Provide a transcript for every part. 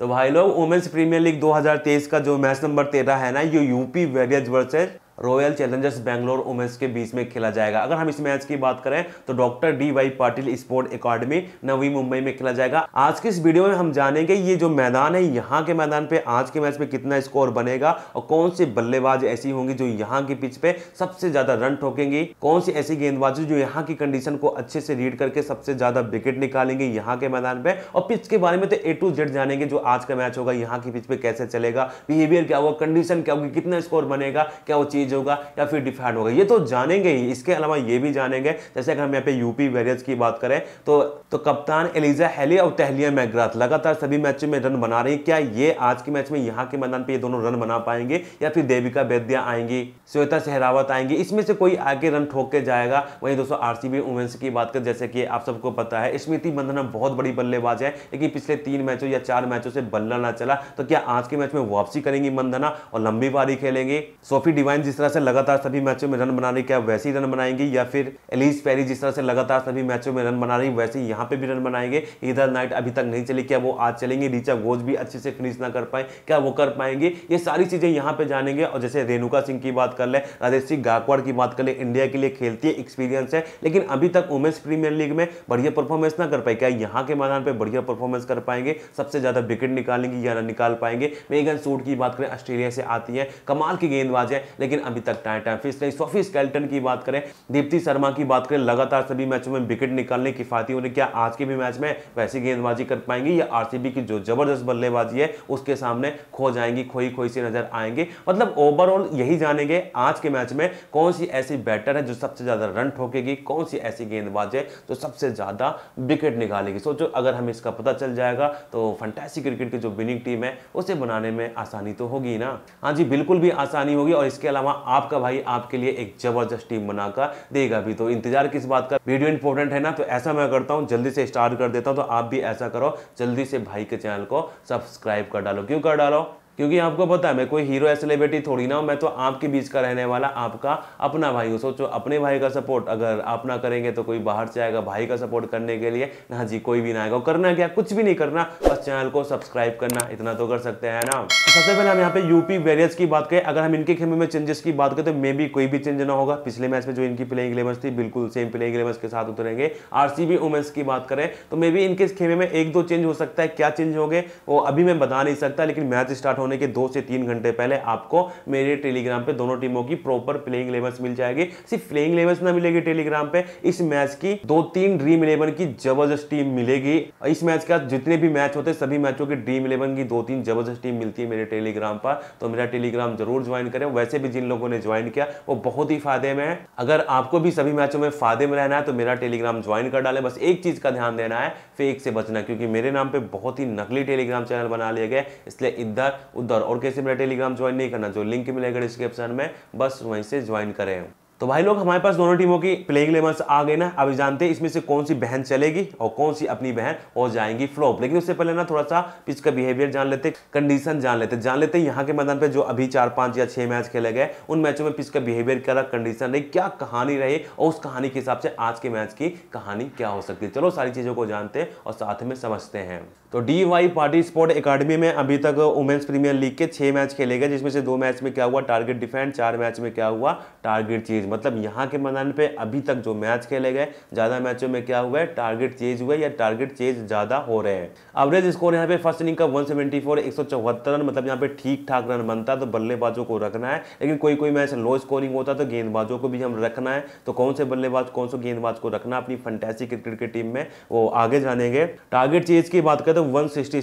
तो भाई लोग वुमेन्स प्रीमियर लीग 2023 का जो मैच नंबर तेरह है ना, ये UP Warriorz versus Royal Challengers Bangalore women's के बीच में खेला जाएगा। अगर हम इस मैच की बात करें तो doctor D Y Patil sport academy Navi Mumbai में खेला जाएगा। आज के इस वीडियो में हम जानेंगे ये जो मैदान है, यहाँ के मैदान पे आज के मैच में कितना स्कोर बनेगा और कौन सी बल्लेबाज ऐसी होंगी जो यहाँ की पिच पे सबसे ज़्यादा रन ठोकेंगी, कौन सी ऐसी गेंदबाजी जो यहाँ की कंडीशन को अच्छे से रीड करके सबसे ज़्यादा विकेट निकालेंगे यहाँ के मैदान पे। और पिच के बारे में तो ए टू जेड जानेंगे जो आज का मैच होगा, यहाँ की पिच पे कैसे चलेगा बिहेवियर क्या होगा कंडीशन क्या होगी, कितना स्कोर बनेगा, क्या वो चीज़ चेंज होगा या फिर डिफाइंड होगा। ये तो जानेंगे ही, इसके अलावा ये भी जानेंगे। जैसे अगर हम यहाँ पे यूपी वेरियर्स की बात करें तो तो कप्तान एलिजा हेली और तहलिया मैग्राथ लगातार सभी मैचों में रन बना रही क्या ये आज के मैच में यहाँ के मैदान पे ये दोनों रन बना पाएँगे या फिर देविका बेद्या आएँगी, श्वेता सहरावत आएँगी? इसमें से कोई आगे रन ठोक के जाएगा? वहीं दोस्तों आरसीबी वुमेन्स की बात करें, जैसे कि आप सबको पता है, स्मृति बंधना बहुत बड़ी बल्लेबाज है, लेकिन पिछले तीन मैचों या चार मैचों से बल्ला ना चला। तो क्या आज के मैच में वापसी करेंगी मंदना और लंबी पारी खेलेंगे? सोफी डिवाइन जिस तरह से लगातार सभी मैचों में रन बना रही क्या वैसे ही रन बनाएँगी? या फिर एलिस पेरी जिस तरह से लगातार सभी मैचों में रन बना रही, वैसे ही यहाँ पे भी रन बनाएँगे। इधर नाइट अभी तक नहीं चली, क्या वो आज चलेंगे? रीचा घोष भी अच्छे से फिनिश ना कर पाए, क्या वो कर पाएँगे? ये सारी चीज़ें यहाँ पे जानेंगे। और जैसे रेणुका सिंह की बात कर ले राजेश गायकवाड़ की बात कर ले इंडिया के लिए खेलती है एक्सपीरियंस है। लेकिन अभी तक वुमेन्स प्रीमियर लीग में बढ़िया परफॉर्मेंस ना कर पाए, क्या यहाँ के मैदान पर बढ़िया परफॉर्मेंस कर पाएँगे? सबसे ज़्यादा विकेट निकालेंगे या रन निकाल पाएँगे? मेगन सूट की बात करें ऑस्ट्रेलिया से आती है। कमाल की गेंदबाज है, लेकिन अभी तक टाइम फिस नहीं सोफी स्केल्टन की बात करें, दीप्ति शर्मा की बात करें, लगातार सभी मैचों में विकेट निकालने किफायती होने, क्या आज के भी मैच में वैसी गेंदबाजी कर पाएँगी या आरसीबी की जो ज़बरदस्त बल्लेबाजी है, उसके सामने खो जाएँगी खोई खोई से नज़र आएँगे। मतलब ओवरऑल यही जानेंगे आज के मैच में कौन सी ऐसी बैटर है जो सबसे ज़्यादा रन ठोकेगी, कौन सी ऐसी गेंदबाज है जो सबसे ज़्यादा विकेट निकालेगी। सोचो, अगर हमें इसका पता चल जाएगा तो फंटेसी क्रिकेट की जो विनिंग टीम है, उसे बनाने में आसानी तो होगी ना? हाँ जी, बिल्कुल भी आसानी होगी और इसके अलावा आपका भाई आपके लिए एक ज़बरदस्त टीम बनाकर देगा भी। तो इंतज़ार किस बात का वीडियो इंपॉर्टेंट है ना तो ऐसा मैं करता हूँ, जल्दी से स्टार्ट कर देता हूँ तो आप भी ऐसा करो, जल्दी से भाई के चैनल को सब्सक्राइब कर डालो। क्यों कर डालो? क्योंकि आपको पता है, मैं कोई हीरो या सेलिब्रिटी थोड़ी ना हूँ, मैं तो आपके बीच का रहने वाला, आपका अपना भाई हूँ। सोचो, अपने भाई का सपोर्ट अगर आप ना करेंगे तो कोई बाहर से आएगा भाई का सपोर्ट करने के लिए। ना जी, कोई भी ना आएगा। करना क्या? कुछ भी नहीं करना, बस चैनल को सब्सक्राइब करना, इतना तो कर सकते हैं ना? सबसे पहले हम यहाँ पे यूपी वेरियस की बात करें। अगर हम इनके खेमे में चेंजेस की बात करें तो मे भी कोई भी चेंज ना होगा। पिछले मैच में जो इनकी प्लेइंग इलेवन थी, बिल्कुल सेम प्लेइंग इलेवन के साथ उतरेंगे। आरसीबी वुमेन्स की बात करें तो मे भी इनके खेमे में एक दो चेंज हो सकता है। क्या चेंज हो गए वो अभी मैं बता नहीं सकता, लेकिन मैच स्टार्ट होने के दो से तीन घंटे पहले आपको मेरे टेलीग्राम पे दोनों टीमों की प्रॉपर प्लेइंग इलेवन मिल जाएगी। सिर्फ़ प्लेइंग इलेवन ना मिलेगी टेलीग्राम पे। इस मैच की दो तीन ड्रीम इलेवन की ज़बरदस्त टीम मिलेगी। इस मैच का जितने भी मैच होते सभी मैचों की ड्रीम इलेवन की दो तीन ज़बरदस्त टीम मिलती है मेरे टेलीग्राम पर। तो मेरा टेलीग्राम ज़रूर ज्वाइन करें। वैसे भी जिन लोगों ने ज्वाइन किया, वो बहुत ही फ़ायदे में है। अगर आपको भी सभी मैचों में फ़ायदे में रहना है तो मेरा टेलीग्राम ज्वाइन कर डाले। बस एक चीज़ का ध्यान देना है फेक से बचना, क्योंकि मेरे नाम पे बहुत ही नकली टेलीग्राम चैनल बना लिए गए। इसलिए इधर उधर। और कैसे मेरा टेलीग्राम ज्वाइन नहीं करना, जो लिंक मिलेगा डिस्क्रिप्शन में, बस वहीं से ज्वाइन करें। तो भाई लोग, हमारे पास दोनों टीमों की प्लेइंग इलेवन आ गए ना। अभी जानते हैं इसमें से कौन सी बहन चलेगी और कौन सी अपनी बहन हो जाएँगी फ्लॉप लेकिन उससे पहले ना थोड़ा सा पिच का बिहेवियर जान लेते कंडीशन जान लेते। जान लेते हैं यहाँ के मैदान पे जो अभी चार, पाँच या छह मैच खेले गए, उन मैचों में पिच का बिहेवियर क्या कंडीशन रही, क्या कहानी रही और उस कहानी के हिसाब से आज के मैच की कहानी क्या हो सकती है। चलो सारी चीज़ों को जानते हैं और साथ में समझते हैं। तो डी वाई पार्टी स्पोर्ट अकाडमी में अभी तक वुमेन्स प्रीमियर लीग के छह मैच खेले गए, जिसमें से दो मैच में क्या हुआ टारगेट डिफेंड चार मैच में क्या हुआ टारगेट चीज़ मतलब यहाँ के मैदान पे अभी तक जो मैच खेले गए, ज़्यादा मैचों में क्या हुआ है टारगेट चेज हुए या टारगेट चेज ज़्यादा हो रहे हैं। एवरेज स्कोर यहाँ पे फ़र्स्ट इनिंग का 174 174 रन मतलब यहाँ पे ठीक ठाक रन बनता है तो बल्लेबाजों को रखना है। लेकिन कोई कोई मैच लो स्कोरिंग होता है तो गेंदबाजों को भी हम रखना है। तो कौन से बल्लेबाज, कौन से गेंदबाज को रखना अपनी फंटेसी क्रिकेट की टीम में, वो आगे जानेंगे। टारगेट चेज की बात करें तो वन सिक्सटी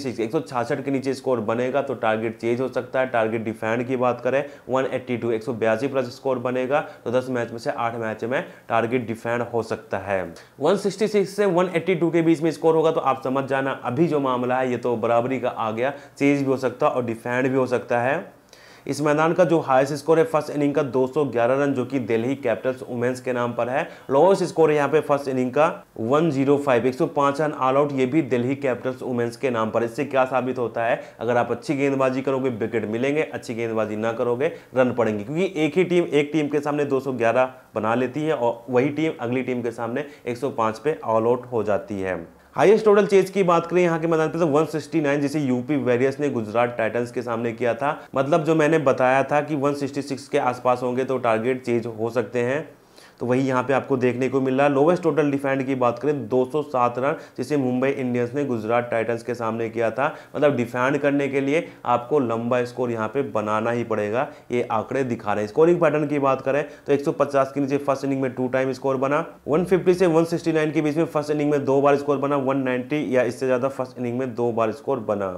के नीचे स्कोर बनेगा तो टारगेट चेज हो सकता है। टारगेट डिफेंड की बात करें वन एट्टी प्लस स्कोर बनेगा तो दस मैच में से आठ मैच में टारगेट डिफेंड हो सकता है। 166 से 182 के बीच में स्कोर होगा तो आप समझ जाना, अभी जो मामला है, ये तो बराबरी का आ गया। चेज भी हो सकता है और डिफेंड भी हो सकता है। इस मैदान का जो हाईएस्ट स्कोर है फ़र्स्ट इनिंग का 211 रन, जो कि दिल्ली कैपिटल्स वुमेन्स के नाम पर है। लोएस्ट स्कोर है यहाँ पे फ़र्स्ट इनिंग का 105 105 रन ऑल आउट ये भी दिल्ली कैपिटल्स वुमेन्स के नाम पर। इससे क्या साबित होता है? अगर आप अच्छी गेंदबाजी करोगे विकेट मिलेंगे, अच्छी गेंदबाजी ना करोगे, रन पड़ेंगे। क्योंकि एक ही टीम एक टीम के सामने 211 बना लेती है और वही टीम अगली टीम के सामने 105 पे ऑल आउट हो जाती है। हाईएस्ट टोटल चेज की बात करें, यहाँ के मैदान पे तो 169 जिसे यूपी वेरियस ने गुजरात टाइटंस के सामने किया था। मतलब जो मैंने बताया था कि 166 के आसपास होंगे तो टारगेट चेज हो सकते हैं। तो वही यहाँ पे आपको देखने को मिल रहा है। लोवेस्ट टोटल डिफेंड की बात करें 207 रन, जिसे मुंबई इंडियंस ने गुजरात टाइटंस के सामने किया था। मतलब डिफेंड करने के लिए आपको लंबा स्कोर यहाँ पे बनाना ही पड़ेगा। ये आंकड़े दिखा रहे हैं। स्कोरिंग पैटर्न की बात करें तो 150 के नीचे फ़र्स्ट इनिंग में टू टाइम स्कोर बना। 150 से 169 के बीच में फ़र्स्ट इनिंग में दो बार स्कोर बना। 190 या इससे ज़्यादा फ़र्स्ट इनिंग में दो बार स्कोर बना।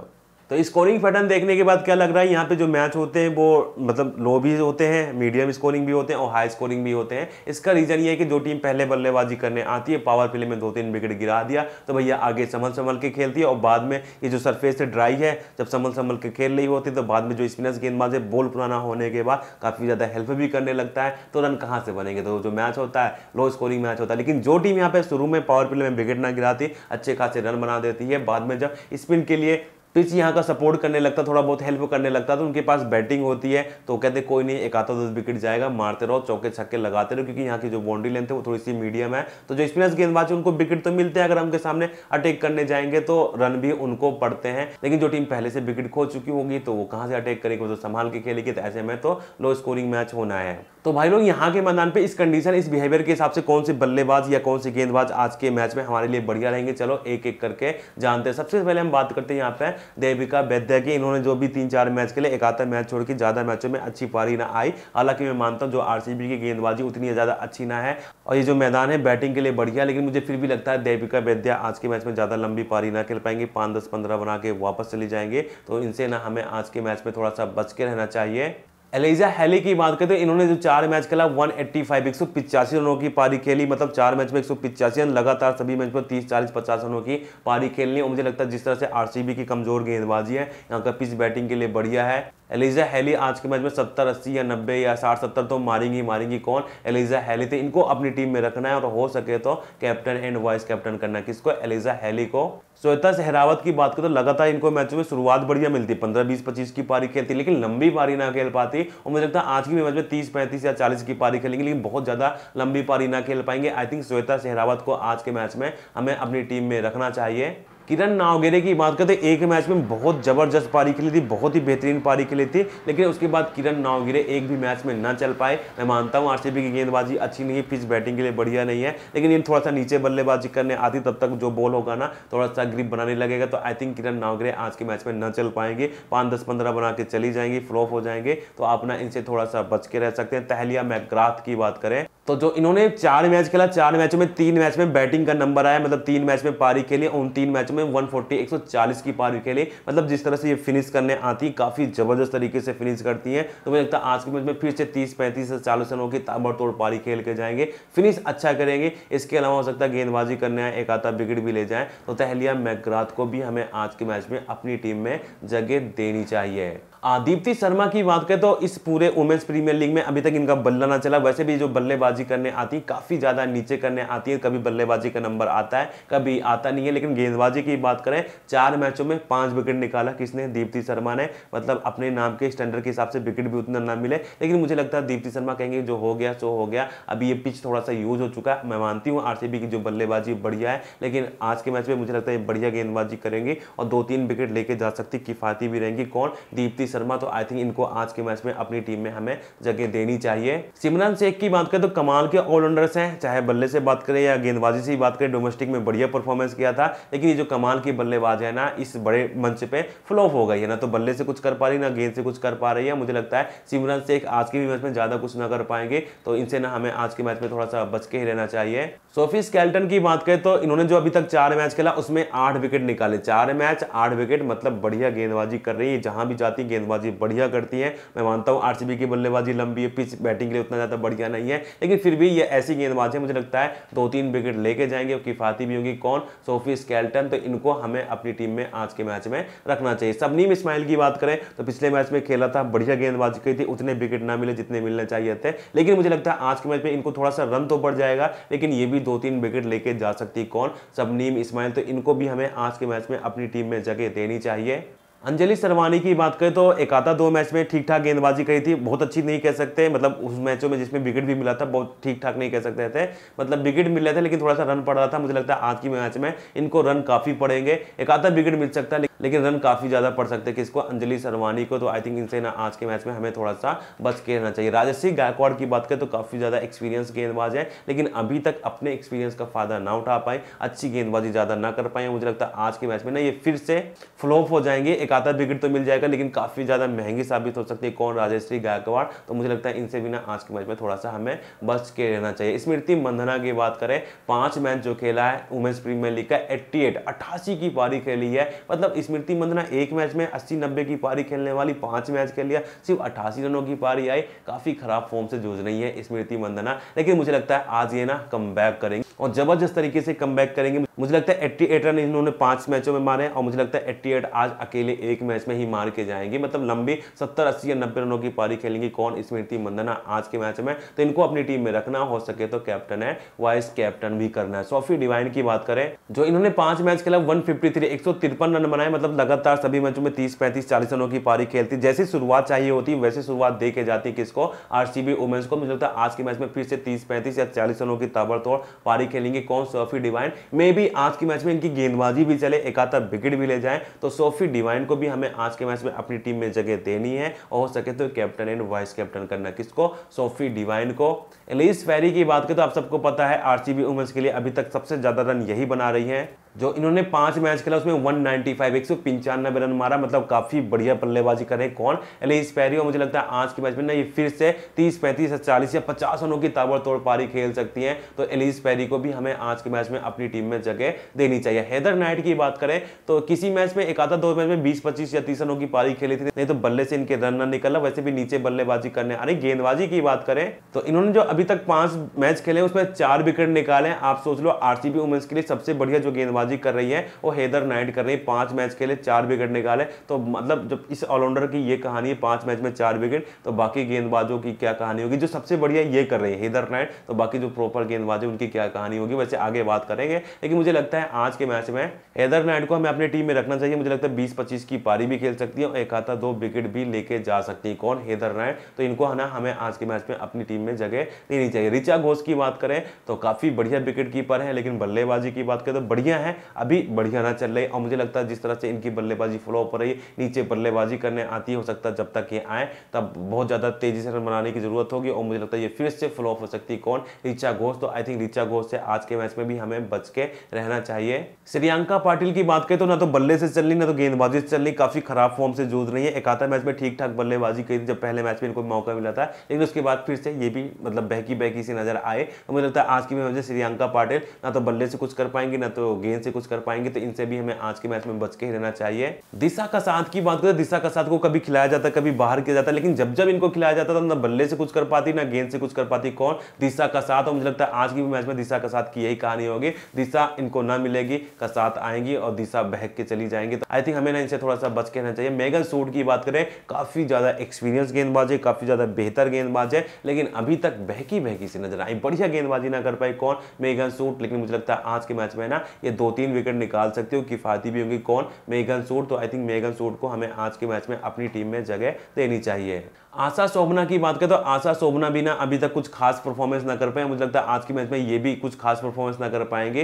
तो स्कोरिंग पैटर्न देखने के बाद क्या लग रहा है? यहाँ पे जो मैच होते हैं, वो मतलब लो भी होते हैं मीडियम स्कोरिंग भी होते हैं और हाई स्कोरिंग भी होते हैं। इसका रीजन ये है कि जो टीम पहले बल्लेबाजी करने आती है पावर प्ले में दो तीन विकेट गिरा दिया तो भैया आगे संभल संभल के खेलती है और बाद में ये जो सरफेस है ड्राई है, जब संभल संभल के खेल रही होती है तो बाद में जो स्पिनर्स गेंदबाज है बॉल पुराना होने के बाद काफ़ी ज़्यादा हेल्प भी करने लगता है तो रन कहाँ से बनेंगे? तो जो मैच होता है लो स्कोरिंग मैच होता है। लेकिन जो टीम यहाँ पे शुरू में पावर प्ले में विकेट ना गिराती, अच्छे खासे रन बना देती है, बाद में जब स्पिन के लिए पिच यहाँ का सपोर्ट करने लगता, थोड़ा बहुत हेल्प करने लगता तो उनके पास बैटिंग होती है तो कहते कोई नहीं, एक आता दस विकेट जाएगा, मारते रहो, चौके छक्के लगाते रहो, क्योंकि यहाँ की जो बाउंड्री लेंथ है, वो थोड़ी सी मीडियम है। तो जो स्पिनर्स गेंदबाज उनको विकेट तो मिलते हैं, अगर उनके सामने अटैक करने जाएँगे तो रन भी उनको पड़ते हैं। लेकिन जो टीम पहले से विकेट खो चुकी होगी तो वो कहाँ से अटैक करेगी? वो तो संभाल के खेलेगी तो ऐसे में तो लो स्कोरिंग मैच होना है। तो भाई लोग, यहाँ के मैदान पे इस कंडीशन इस बिहेवियर के हिसाब से कौन से बल्लेबाज या कौन से गेंदबाज आज के मैच में हमारे लिए बढ़िया रहेंगे? चलो एक एक करके जानते हैं। सबसे पहले हम बात करते हैं यहाँ पे देविका वैद्या की। इन्होंने जो भी तीन चार मैच के लिए एक आधा मैच छोड़ के ज़्यादा मैचों में अच्छी पारी ना आई। हालाँकि मैं मानता हूँ, जो आरसीबी की गेंदबाजी उतनी ज़्यादा अच्छी ना है। और ये जो मैदान है बैटिंग के लिए बढ़िया, लेकिन मुझे फिर भी लगता है देविका वैद्या आज के मैच में ज़्यादा लंबी पारी ना खेल पाएँगे। पाँच दस पंद्रह बना के वापस चली जाएँगे। तो इनसे ना हमें आज के मैच में थोड़ा सा बच के रहना चाहिए। एलिजा हैली की बात करें तो इन्होंने जो चार मैच खेला 185 एक सौ पिचासी रनों की पारी खेली मतलब चार मैच में एक सौ पिचासी रन लगातार सभी मैच में 30 40 50 रनों की पारी खेलनी। और मुझे लगता है जिस तरह से आरसीबी की कमज़ोर गेंदबाजी है, यहाँ का पिच बैटिंग के लिए बढ़िया है। एलिजा हैली आज के मैच में सत्तर, अस्सी या नब्बे या साठ, सत्तर तो मारेंगी मारेंगी कौन? एलिजा हैली थे इनको अपनी टीम में रखना है और हो सके तो कैप्टन एंड वाइस कैप्टन करना है किसको? एलिजा हैली को। श्वेता सहरावत की बात करें तो लगातार इनको मैचों में शुरुआत बढ़िया मिलती, पंद्रह, बीस, पच्चीस की पारी खेलती, लेकिन लंबी पारी ना खेल पाती। और मुझे लगता है आज की मैच में तीस, पैंतीस या चालीस की पारी खेलेंगे, लेकिन बहुत ज़्यादा लंबी पारी ना खेल पाएँगे। आई थिंक श्वेता सहरावत को आज के मैच में हमें अपनी टीम में रखना चाहिए। किरण नावगेरे की बात करते एक मैच में बहुत ज़बरदस्त पारी खेली थी, बहुत ही बेहतरीन पारी खेली थी, लेकिन उसके बाद किरण नावगेरे एक भी मैच में न चल पाए। मैं मानता हूँ आरसीबी की गेंदबाजी अच्छी नहीं है पिच बैटिंग के लिए बढ़िया नहीं है, लेकिन ये थोड़ा सा नीचे बल्लेबाजी करने आती तब तक जो बॉल होगा ना, थोड़ा सा ग्रिप बनाने लगेगा तो आई थिंक किरण नावगेरे आज के मैच में न चल पाएँगे। पाँच दस पंद्रह बना के चली जाएँगी फ्लॉप हो जाएँगे तो आप ना इनसे थोड़ा सा बच के रह सकते हैं। तहलिया मैग्राथ की बात करें तो जो इन्होंने चार मैच खेला, चार मैचों में तीन मैच में बैटिंग का नंबर आया मतलब तीन मैच में पारी खेली, उन तीन मैचों में 140 140 की पारी खेली। मतलब जिस तरह से ये फिनिश करने आती, काफ़ी ज़बरदस्त तरीके से फिनिश करती है। तो मुझे लगता है आज के मैच में फिर से तीस पैंतीस से चालीस रनों की ताबड़तोड़ पारी खेल के जाएँगे। फिनिश अच्छा करेंगे। इसके अलावा हो सकता है गेंदबाजी करने आए, एक आता विकेट भी ले जाए। तो तहलिया मैग्राथ को भी हमें आज के मैच में अपनी टीम में जगह देनी चाहिए। दीप्ति शर्मा की बात करें तो इस पूरे वुमेन्स प्रीमियर लीग में अभी तक इनका बल्ला ना चला। वैसे भी जो बल्लेबाजी करने आती है काफ़ी ज़्यादा नीचे करने आती है। कभी बल्लेबाजी का नंबर आता है, कभी आता नहीं है। लेकिन गेंदबाजी की बात करें, चार मैचों में पाँच विकेट निकाला किसने? दीप्ति शर्मा ने। मतलब अपने नाम के स्टैंडर्ड के हिसाब से विकेट भी उतना ना मिले। लेकिन मुझे लगता है दीप्ति शर्मा कहेंगे, जो हो गया, सो हो गया। अभी ये पिच थोड़ा सा यूज़ हो चुका है। मैं मानती हूँ आरसीबी की जो बल्लेबाजी बढ़िया है। लेकिन आज के मैच में मुझे लगता है बढ़िया गेंदबाजी करेंगे और दो तीन विकेट लेके जा सकती, किफायती भी रहेंगी। कौन? दीप्ति शर्मा तो आई थिंक इनको आज के मैच में अपनी टीम में हमें जगह देनी चाहिए। सिमरन शेख की बात करें तो कमाल के ऑलराउंडर्स हैं। चाहे बल्ले से बात करें या गेंदबाजी से बात करें डोमेस्टिक में बढ़िया परफॉर्मेंस किया था, लेकिन ये जो कमाल की बल्लेबाज है ना, इस बड़े मंच पे फ्लॉप हो गई है ना। तो बल्ले से कुछ कर पा रही ना गेंद से कुछ कर पा रही है। मुझे लगता है सिमरन शेख आज के भी मैच में ज़्यादा कुछ ना कर पाएँगे। तो इनसे ना हमें आज के मैच में थोड़ा सा बच के ही रहना चाहिए। सोफी स्केल्टन की बात करें तो इन्होंने जो अभी तक चार मैच खेला, उसमें आठ विकेट निकाले। चार मैच आठ विकेट मतलब बढ़िया गेंदबाजी कर रही है। जहाँ भी जाती गेंदबाजी बढ़िया करती है। मैं मानता हूँ आरसीबी की बल्लेबाजी लंबी है, पिच बैटिंग के लिए उतना ज़्यादा बढ़िया नहीं है, लेकिन फिर भी ये ऐसी गेंदबाज मुझे लगता है दो तीन विकेट लेके जाएँगे किफाती भी होगी। कौन? Sophie Ecclestone. तो इनको हमें अपनी टीम में आज के मैच में रखना चाहिए। सबनीम इस्माइल की बात करें तो पिछले मैच में खेला था, बढ़िया गेंदबाजी की थी, उतने विकेट ना मिले जितने मिलने चाहिए थे, लेकिन मुझे लगता है आज के मैच में इनको थोड़ा सा रन तो बढ़ जाएगा, लेकिन ये भी दो तीन विकेट लेके जा सकती कौन? सबनीम इस्माइल। तो इनको भी हमें आज के मैच में अपनी टीम में जगह देनी चाहिए। अंजलि सरवानी की बात करें तो एक आधा दो मैच में ठीक ठाक गेंदबाजी करी थी, बहुत अच्छी नहीं कह सकते मतलब उस मैचों में जिसमें विकेट भी मिला था, बहुत ठीक ठाक नहीं कह सकते थे मतलब विकेट मिल रहे थे लेकिन थोड़ा सा रन पड़ रहा था, मुझे लगता है आज की मैच में इनको रन काफ़ी पड़ेंगे, एक आधा विकेट मिल सकता है लेकिन रन काफ़ी ज़्यादा पड़ सकते हैं किसको? अंजलि सरवानी को। तो आई थिंक इनसे ना आज के मैच में हमें थोड़ा सा बच के रहना चाहिए। राजस्वी गायकवाड़ की बात करें तो काफ़ी ज़्यादा एक्सपीरियंस गेंदबाज है, लेकिन अभी तक अपने एक्सपीरियंस का फ़ायदा ना उठा पाए, अच्छी गेंदबाजी ज़्यादा ना कर पाए मुझे लगता है आज के मैच में ना ये फिर से फ्लोप हो जाएँगे। एक आधा विकेट तो मिल जाएगा, लेकिन काफ़ी ज़्यादा महँगी साबित हो सकती है कौन? राजश्री गायकवाड़। तो मुझे लगता है इनसे भी ना आज के मैच में थोड़ा सा हमें बच के रहना चाहिए। स्मृति मंधना की बात करें, पाँच मैच जो खेला है वुमेन्स प्रीमियर लीग का, एट्टी एट, अट्ठासी की पारी खेली है। मतलब स्मृति मंदना एक मैच में अस्सी नब्बे की पारी खेलने वाली, पाँच मैच खेल लिया, सिर्फ़ अट्ठासी रनों की पारी आई, काफ़ी खराब फॉर्म से जूझ रही है स्मृति मंदना। लेकिन मुझे लगता है आज ये ना कम करेंगे और ज़बरदस्त तरीके से कम करेंगे। मुझे लगता है 88 रन इन्होंने पाँच मैचों में मारे और मुझे लगता है 88 आज अकेले एक मैच में ही मार के जाएँगे। मतलब लंबी 70 80 या 90 रनों की पारी खेलेंगी कौन स्मृति मंदना आज के मैच में? तो इनको अपनी टीम में रखना हो सके तो कैप्टन है, वाइस कैप्टन भी करना है। सोफी, डिवाइन की बात करें, जो इन्होंने पाँच मैच खेला वन फिफ्टी थ्री एक सौ तिरपन रन बनाए मतलब लगातार सभी मैचों में तीस, पैंतीस, चालीस रनों की पारी खेलती, जैसी शुरुआत चाहिए होती, वैसे शुरुआत दे के जाती किसको? आरसीबी वुमेन्स को। मुझे लगता है आज के मैच में फिर से तीस, पैंतीस या चालीस रनों की ताबड़तोड़ पारी खेलेंगे। कौन सोफी, डिवाइन? मे भी आज के मैच में इनकी गेंदबाजी भी चले, एक आता विकेट भी ले जाए। तो सोफी डिवाइन को भी हमें आज के मैच में अपनी टीम में जगह देनी है और हो सके तो कैप्टन एंड वाइस कैप्टन करना किसको? सोफी डिवाइन को। एलिस फेरी की बात करें तो आप सबको पता है, आरसीबी वुमेंस के लिए अभी तक सबसे ज़्यादा रन यही बना रही है। जो इन्होंने पाँच मैच खेला, उसमें 195 एक सौ पंचानबे रन मारा मतलब काफ़ी बढ़िया बल्लेबाजी करे कौन? एलिस पेरी मुझे लगता है आज के मैच में ना ये फिर से 30 पैंतीस या चालीस या पचास रनों की ताबड़तोड़ पारी खेल सकती है। तो एलिस पैरी को भी हमें आज के मैच में अपनी टीम में जगह देनी चाहिए। हैदर नाइट की बात करें तो किसी मैच में, एक आधा दो मैच में बीस पच्चीस या तीस रनों की पारी खेली थी, नहीं तो बल्ले से इनके रन न निकला वैसे भी नीचे बल्लेबाजी करने अरे गेंदबाजी की बात करें तो इन्होंने जो अभी तक पाँच मैच खेले, उसमें चार विकेट निकाले। आप सोच लो, आरसीबी वुमेन्स के लिए सबसे बढ़िया जो गेंदबाजी गेंदबाजी कर रही है, वो हेदर नाइट कर रही है, पाँच मैच के लिए चार विकेट निकाले। तो मतलब जब इस ऑलराउंडर की ये कहानी है, पाँच मैच में चार विकेट तो बाकी गेंदबाजों की क्या कहानी होगी? जो सबसे बढ़िया ये कर रही है, हेदर नाइट तो बाकी जो प्रॉपर गेंदबाज है उनकी क्या कहानी होगी, वैसे आगे बात करेंगे। लेकिन मुझे लगता है आज के मैच में हेदर नाइट को हमें अपनी टीम में रखना चाहिए। मुझे लगता है बीस पच्चीस की पारी भी खेल सकती है और एक आता दो विकेट भी लेके जा सकती है। कौन? Heather Knight. तो इनको है ना, हमें आज के मैच में अपनी टीम में जगह देनी चाहिए। रिचा घोष की बात करें तो काफ़ी बढ़िया विकेट कीपर है, लेकिन बल्लेबाजी की बात करें तो बढ़िया है। अभी बढ़िया ना चल रही और मुझे लगता है जिस तरह से इनकी बल्लेबाजी फ्लॉप हो रही है, नीचे बल्लेबाजी करने आती हो सकता है जब तक ये आए, तब बहुत ज़्यादा तेज़ी से रन बनाने की ज़रूरत होगी। और मुझे लगता है ये फिर से फ्लॉप हो सकती कौन? रीचा घोष। तो आई थिंक रीचा घोष से आज के मैच में भी हमें बच के रहना चाहिए। श्रियंका पाटिल की बात करें तो ना तो बल्ले से चल रही, ना तो गेंदबाजी से चल रही। काफ़ी खराब फॉर्म से जूझ रही है। एक आता मैच में ठीक ठाक बल्लेबाजी करी जब पहले मैच में इनको मौका मिला था। लेकिन उसके बाद फिर से ये भी मतलब बहकी बहकी से नज़र आए। तो मुझे लगता है आज की मैच में श्रियंका पाटिल ना तो बल्ले से कुछ कर पाएँगे, ना तो गेंद से कुछ कर पाएँगे तो इनसे भी हमें आज के मैच में बच के ही रहना चाहिए। दिशा का साथ की बात करें, दिशा का साथ को कभी खिलाया जाता, कभी बाहर किया जाता, लेकिन जब जब इनको खिलाया जाता था ना बल्ले से कुछ कर पाती, ना गेंद से कुछ कर पाती। कौन? दिशा का साथ और मुझे लगता है आज की मैच में दिशा का साथ की यही कहानी होगी। दिशा इनको ना मिलेगी का साथ आएँगी, और दिशा बहक के चली जाएँगी। तो आई थिंक हमें ना इनसे थोड़ा सा बच के रहना चाहिए। मेगन सूट की बात करें, काफ़ी ज़्यादा एक्सपीरियंस गेंदबाज है, काफ़ी ज़्यादा बेहतर गेंदबाज है, लेकिन अभी तक बहकी बहकी से नज़र आई। बढ़िया गेंदबाजी ना कर पाई कौन? मेगन सूट लेकिन मुझे लगता है आज के मैच में ना, ये दो तीन विकेट निकाल सकते हो। किफायती भी होंगी। कौन? Megan Schutt. तो आई थिंक मेगन सूट को हमें आज के मैच में अपनी टीम में जगह देनी चाहिए। आशा शोभना की बात करें तो आशा शोभना भी ना अभी तक कुछ खास परफॉर्मेंस ना कर पाए। मुझे लगता है आज के मैच में ये भी कुछ खास परफॉर्मेंस ना कर पाएँगे।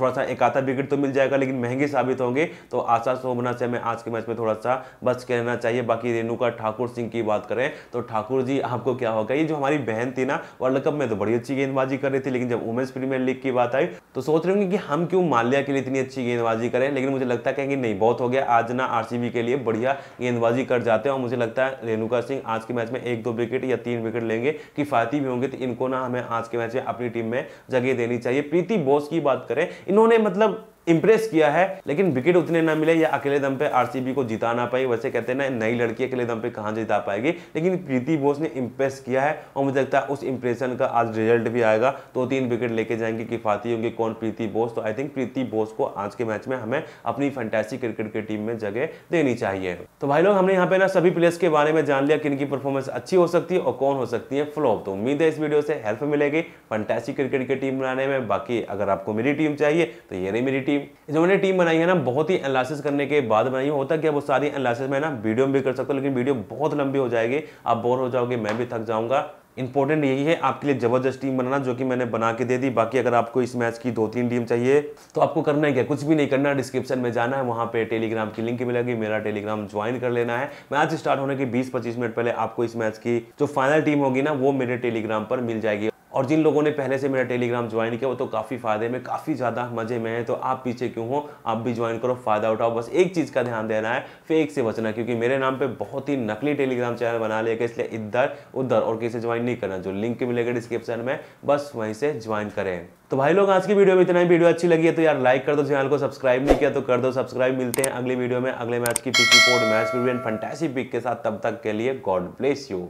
थोड़ा सा एक आता विकेट तो मिल जाएगा, लेकिन महँगे साबित होंगे। तो आशा शोभना से हमें आज के मैच में थोड़ा सा बच के रहना चाहिए। बाकी रेणुका ठाकुर सिंह की बात करें तो ठाकुर जी, आपको क्या होगा? ये जो हमारी बहन थी ना, वर्ल्ड कप में तो बड़ी अच्छी गेंदबाजी कर रही थी, लेकिन जब वुमेंस प्रीमियर लीग की बात आई तो सोच रहे होंगे कि हम क्यों माल्या के लिए इतनी अच्छी गेंदबाजी करें? लेकिन मुझे लगता है कहेंगे, नहीं, बहुत हो गया। आज ना आरसीबी के लिए बढ़िया गेंदबाजी कर जाते हैं। और मुझे लगता है रेणुका सिंह आज के मैच में एक दो विकेट या तीन विकेट लेंगे, किफायती भी होंगे तो इनको ना हमें आज के मैच में अपनी टीम में जगह देनी चाहिए। प्रीति, बोस की बात करें, इन्होंने मतलब इंप्रेस किया है, लेकिन विकेट उतने ना मिले या अकेले दम पे आरसीबी को जिता ना पाई। वैसे कहते हैं ना, नई लड़की अकेले दम पे कहाँ जिता पाएगी? लेकिन प्रीति बोस ने इंप्रेस किया है और मुझे लगता है उस इंप्रेशन का आज रिज़ल्ट भी आएगा। दो तो तीन विकेट लेके जाएँगे किफाती होंगे कौन प्रीति बोस? तो आई थिंक प्रीति बोस को आज के मैच में हमें अपनी फंटेसी क्रिकेट की टीम में जगह देनी चाहिए। तो भाई लोग, हमने यहाँ पे ना सभी प्लेयर्स के बारे में जान लिया कि इनकी परफॉर्मेंस अच्छी हो सकती है और कौन हो सकती है फ्लॉप तो उम्मीद है इस वीडियो से हेल्प मिलेगी फंटेसी क्रिकेट की टीम बनाने में। बाकी अगर आपको मेरी टीम चाहिए तो ये रही मेरी टीम मैंने टीम बनाई है ना, बहुत ही एनालिसिस करने के बाद बनाई होता क्या, वो सारी एनालिसिस में ना वीडियो में भी कर सकता हूँ, लेकिन वीडियो बहुत लंबी हो जाएगी। आप बोर हो जाओगे, मैं भी थक जाऊँगा। इंपॉर्टेंट यही है, आपके लिए ज़बरदस्त टीम बनाना, जो कि मैंने बना के दे दी। बाकी अगर आपको इस मैच की दो तीन टीम चाहिए तो आपको करना है क्या? कुछ भी नहीं करना डिस्क्रिप्शन में जाना है, वहाँ पे टेलीग्राम की लिंक मिलेगी, मेरा टेलीग्राम ज्वाइन कर लेना है। मैच स्टार्ट होने के 20-25 मिनट पहले आपको इस मैच की जो फाइनल टीम होगी ना, वो मेरे टेलीग्राम पर मिल जाएगी। और जिन लोगों ने पहले से मेरा टेलीग्राम ज्वाइन किया, वो तो काफ़ी फ़ायदे में, काफ़ी ज़्यादा मज़े में है। तो आप पीछे क्यों हो? आप भी ज्वाइन करो, फ़ायदा उठाओ। बस एक चीज़ का ध्यान देना है, फेक से बचना, क्योंकि मेरे नाम पे बहुत ही नकली टेलीग्राम चैनल बना लिया गया, इसलिए इधर, उधर, और किसी ज्वाइन नहीं करना। जो लिंक मिलेगा डिस्क्रिप्शन में, बस वहीं से ज्वाइन करें। तो भाई लोग, आज की वीडियो में इतना ही। वीडियो अच्छी लगी है तो यार लाइक कर दो चैनल को सब्सक्राइब नहीं किया तो कर दो। सब्सक्राइब मिलते हैं अगली वीडियो में। अगले मैच की pick report, match review and fantasy pick के साथ। तब तक के लिए गॉड ब्लेस यू